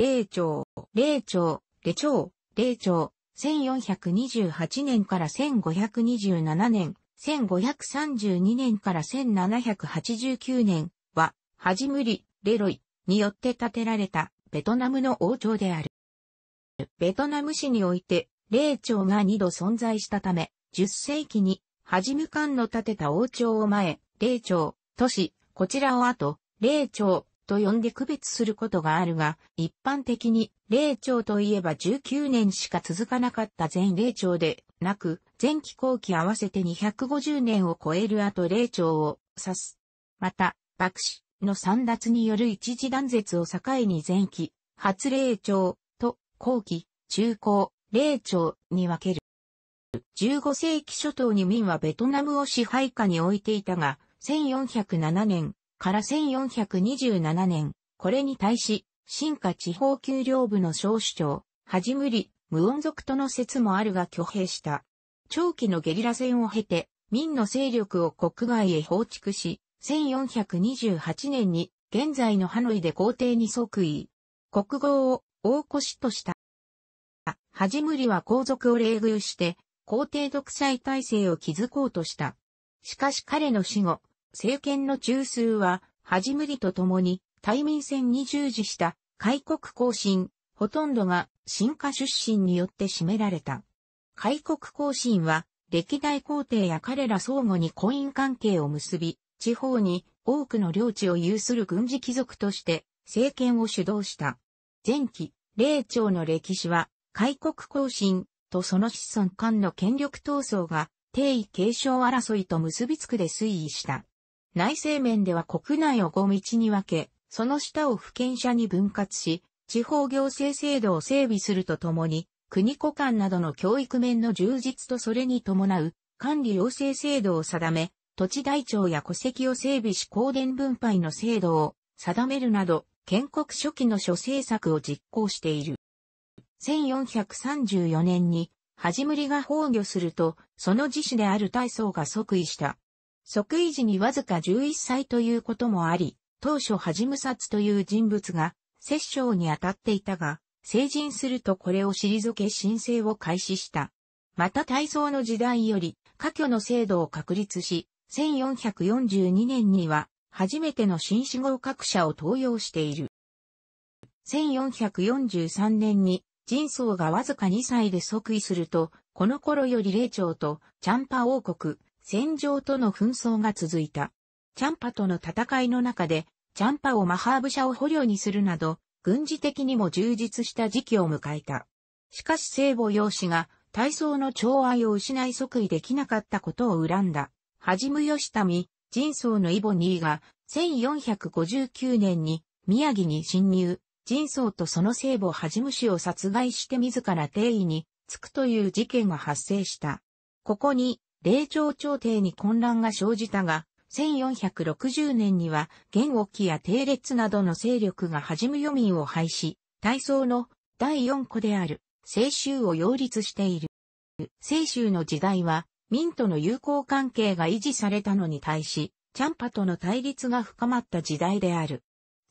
霊長、霊長、霊長、霊長、1428年から1527年、1532年から1789年は、ハジムリ、レロイによって建てられたベトナムの王朝である。ベトナム史において、霊長が二度存在したため、10世紀に、ハジムカンの建てた王朝を前、霊長、都市、こちらを後、霊長と呼んで区別することがあるが、一般的に、霊長といえば19年しか続かなかった前霊長でなく、前期後期合わせて250年を超える後霊長を指す。また、幕史の散奪による一時断絶を境に前期、初霊長と後期、中高、霊長に分ける。15世紀初頭に民はベトナムを支配下に置いていたが、1407年から1427年、これに対し、新華地方給料部の小首長、はじむり、無音族との説もあるが挙兵した。長期のゲリラ戦を経て、民の勢力を国外へ放逐し、1428年に現在のハノイで皇帝に即位。国号を大越とした。はじむりは皇族を冷遇して、皇帝独裁体制を築こうとした。しかし彼の死後、政権の中枢は、はじむりと共に、対民戦に従事した開国行進、ほとんどが新化出身によって占められた。開国行進は、歴代皇帝や彼ら相互に婚姻関係を結び、地方に多くの領地を有する軍事貴族として政権を主導した。前期、霊長の歴史は、開国行進とその子孫間の権力闘争が帝位継承争いと結びつくで推移した。内政面では国内を5道に分け、その下を府県者に分割し、地方行政制度を整備するとともに、国庫間などの教育面の充実とそれに伴う管理養成制度を定め、土地台帳や戸籍を整備し公電分配の制度を定めるなど、建国初期の諸政策を実行している。1434年に、はじむりが崩御すると、その自主である大僧が即位した。即位時にわずか11歳ということもあり、当初はじむさつという人物が、摂政に当たっていたが、成人するとこれを退け申請を開始した。また体操の時代より、科挙の制度を確立し、1442年には、初めての新死合格者を登用している。1443年に、人相がわずか2歳で即位すると、この頃より霊長と、チャンパ王国、戦場との紛争が続いた。チャンパとの戦いの中で、チャンパをマハーブ社を捕虜にするなど、軍事的にも充実した時期を迎えた。しかし聖母養子が体操の寵愛を失い即位できなかったことを恨んだ。はじむ義民、人相のイボニーが1459年に宮城に侵入、人相とその聖母はじむ氏を殺害して自ら帝位につくという事件が発生した。ここに霊長朝廷に混乱が生じたが、1460年には、元沖や帝列などの勢力が始む余民を廃し、体操の第四個である、清州を擁立している。清州の時代は、民との友好関係が維持されたのに対し、チャンパとの対立が深まった時代である。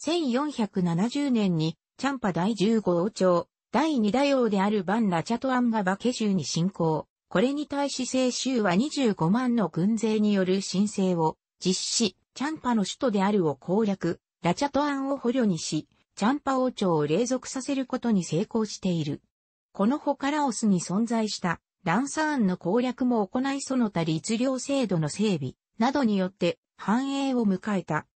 1470年に、チャンパ第15王朝、第二大王であるバン・ラチャトアンがバケ州に侵攻。これに対し清州は25万の軍勢による申請を実施、チャンパの首都であるを攻略、ラチャトアンを捕虜にし、チャンパ王朝を隷属させることに成功している。この他ラオスに存在した。ランサーンの攻略も行いその他律令制度の整備。などによって繁栄を迎えた。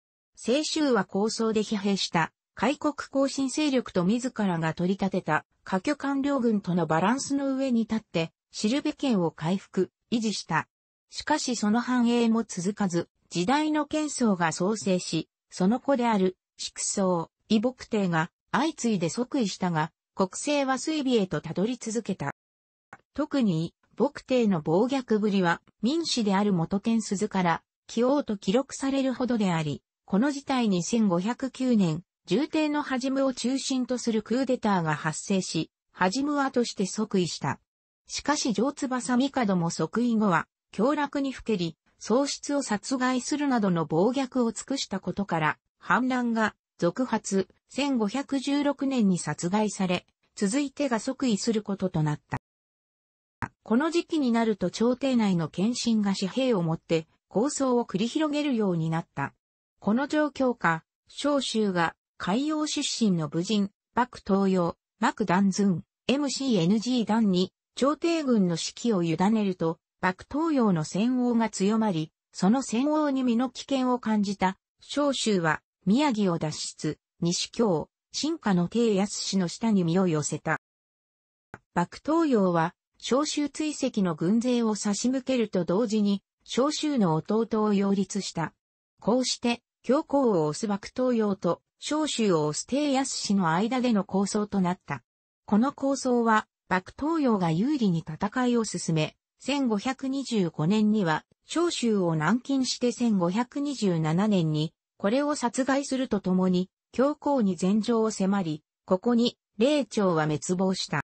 清州は構想で疲弊した。開国更新勢力と自らが取り立てた。可挙官僚軍とのバランスの上に立ってシルベ県を回復、維持した。しかしその繁栄も続かず、時代の剣僧が創生し、その子である、畜僧、異木帝が相次いで即位したが、国政は水尾へとたどり続けた。特に、木帝の暴虐ぶりは、民主である元天鈴から、起王と記録されるほどであり、この事態に1509年、重帝のハジムを中心とするクーデターが発生し、ハジムアとして即位した。しかし上翼帝も即位後は、凶楽にふけり、喪失を殺害するなどの暴虐を尽くしたことから、反乱が続発、1516年に殺害され、続いてが即位することとなった。この時期になると朝廷内の献身が紙幣を持って構想を繰り広げるようになった。この状況下、召州が海洋出身の武人、幕東洋、幕団ズ MCNG 団に朝廷軍の指揮を委ねると、幕東洋の戦王が強まり、その戦王に身の危険を感じた、召州は宮城を脱出、西京、新下の帝安氏の下に身を寄せた。幕東洋は、召州追跡の軍勢を差し向けると同時に、召州の弟を擁立した。こうして、教皇を押す幕東洋と、召州を押す帝安氏の間での構想となった。この構想は、幕東洋が有利に戦いを進め、1525年には、召州を南京して1527年に、これを殺害するとともに、教皇に前場を迫り、ここに、霊長は滅亡した。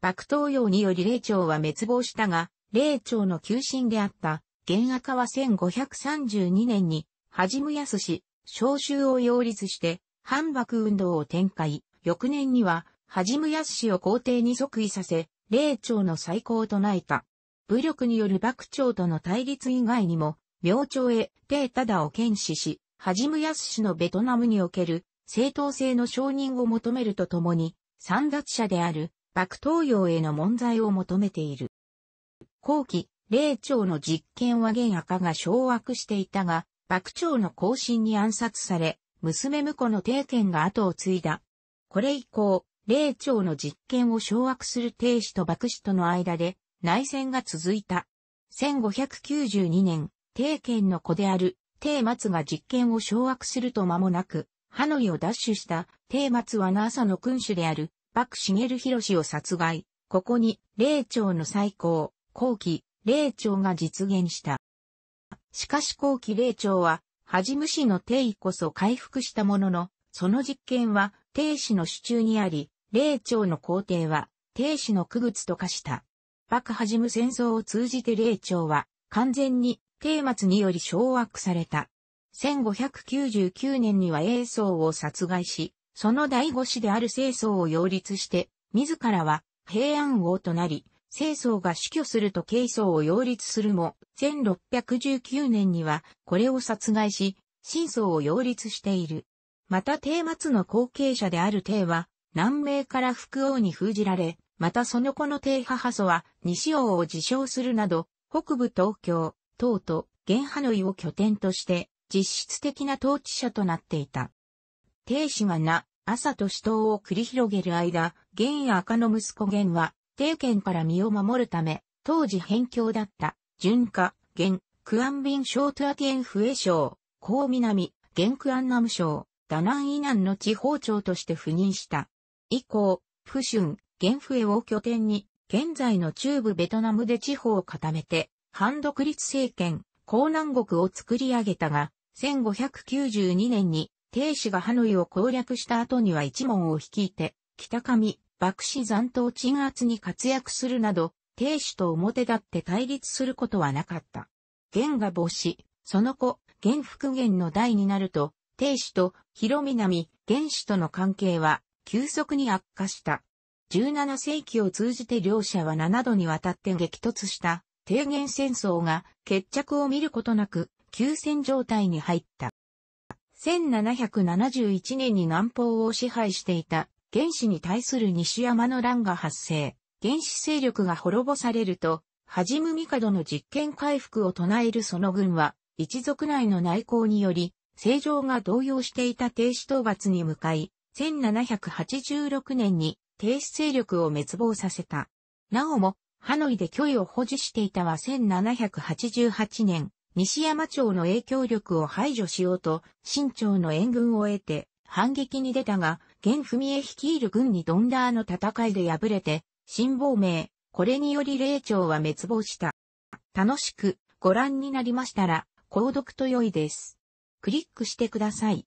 幕東洋により霊長は滅亡したが、霊長の急進であった、元赤は1532年に、はじむやすし、召集を擁立して、反幕運動を展開。翌年には、はじむやすしを皇帝に即位させ、霊長の最高を唱えた。武力による幕長との対立以外にも、明朝へ帝忠を検視し、はじむやすしのベトナムにおける正当性の承認を求めるとともに、参奪者である幕東洋への問題を求めている。後期、霊長の実験は元赤が掌握していたが、幕長の後進に暗殺され、娘婿の帝権が後を継いだ。これ以降、霊長の実験を掌握する帝師と幕師との間で内戦が続いた。1592年、帝権の子である帝松が実験を掌握すると間もなく、ハノイを奪取した帝松はナーサの君主である幕茂博を殺害。ここに霊長の最高、後期、霊長が実現した。しかし後期霊長は、はじむ氏の帝位こそ回復したものの、その実験は帝師の手中にあり、霊長の皇帝は帝師の区物と化した。幕はじむ戦争を通じて霊長は完全に帝末により掌握された。1599年には英宗を殺害し、その第五子である清宗を擁立して、自らは平安王となり、清宗が死去すると慶宗を擁立するも、1619年にはこれを殺害し、真宗を擁立している。また帝末の後継者である帝は、南明から福王に封じられ、またその子の帝母祖は西王を自称するなど、北部東京、東都、現ハノイを拠点として、実質的な統治者となっていた。帝氏がな、朝と死闘を繰り広げる間、元や赤の息子元は、帝権から身を守るため、当時辺境だった、順化、元、クアンビン小トアティエンフエ省、高南、元クアンナム省、ダナン以南の地方庁として赴任した。以降、フシュン、元フエを拠点に、現在の中部ベトナムで地方を固めて、反独立政権、江南国を作り上げたが、1592年に、帝氏がハノイを攻略した後には一門を率いて、北上、幕氏残党鎮圧に活躍するなど、帝氏と表立って対立することはなかった。元が母子、その子、元復元の代になると、帝氏と広南、元氏との関係は、急速に悪化した。17世紀を通じて両者は7度にわたって激突した低減戦争が決着を見ることなく休戦状態に入った。1771年に南方を支配していた原始に対する西山の乱が発生。原始勢力が滅ぼされると、はじむ帝の実権回復を唱えるその軍は、一族内の内向により、正常が動揺していた停止討伐に向かい、1786年に停止勢力を滅亡させた。なおも、ハノイで距離を保持していたは1788年、西山町の影響力を排除しようと、新町の援軍を得て、反撃に出たが、現文江率いる軍にドンダーの戦いで敗れて、新亡命、これにより霊長は滅亡した。楽しくご覧になりましたら、購読と良いです。クリックしてください。